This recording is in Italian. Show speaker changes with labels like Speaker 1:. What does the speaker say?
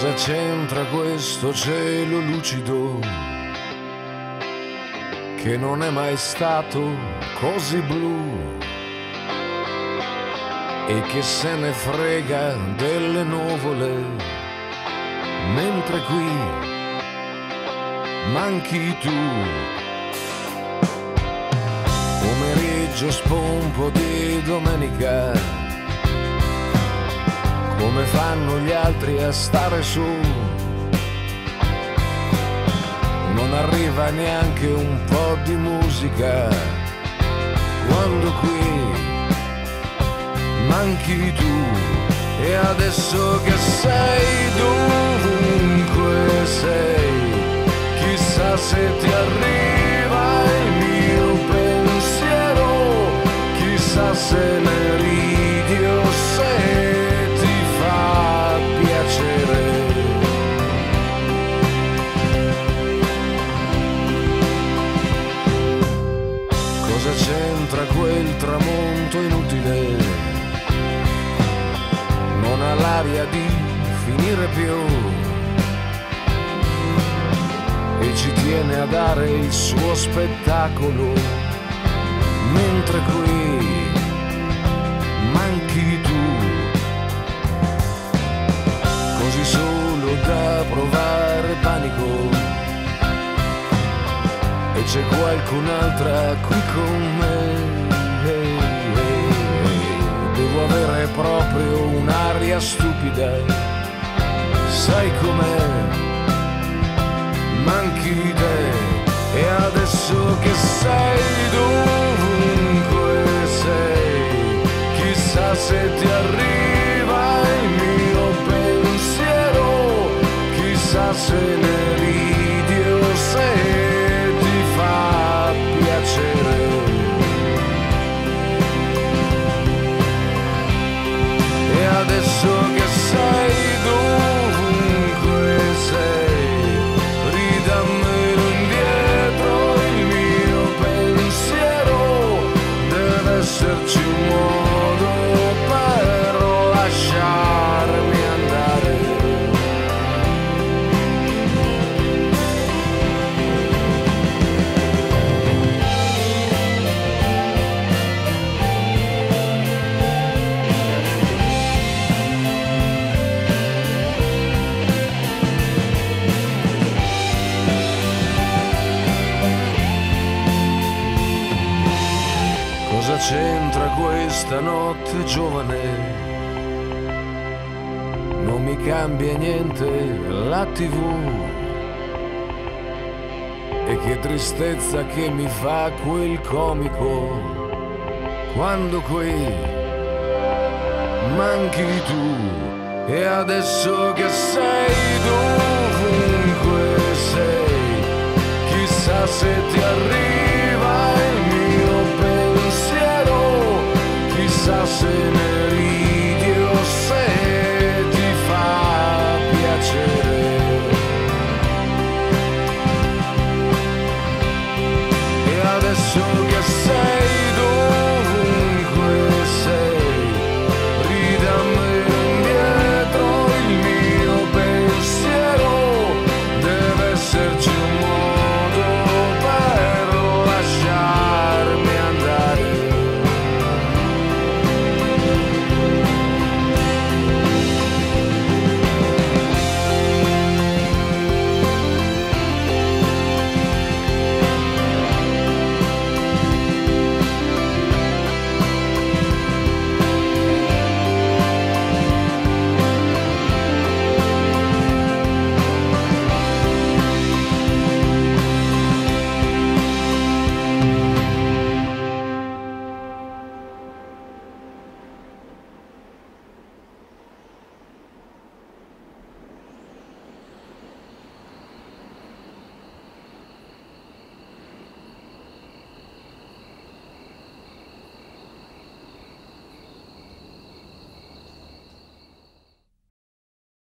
Speaker 1: Cosa c'entra questo cielo lucido che non è mai stato così blu? E che se ne frega delle nuvole mentre qui manchi tu. Pomeriggio spompo di domenica come fanno gli altri a stare su. Non arriva neanche un po' di musica quando qui manchi tu. E adesso che sei dovunque sei chissà se ti arriva il mio pensiero chissà se ne l'aria di finire più. E ci tiene a dare il suo spettacolo mentre qui manchi tu. Così solo da provare panico. E c'è qualcun'altra qui con me proprio un'aria stupida. Sai com'è? Manchi te. E adesso che sei dovunque sei chissà se ti arriva cosa c'entra questa notte giovane? Non mi cambia niente la tv. E che tristezza che mi fa quel comico quando qui manchi tu. E adesso che sei dovunque sei, chissà se ti arrivi.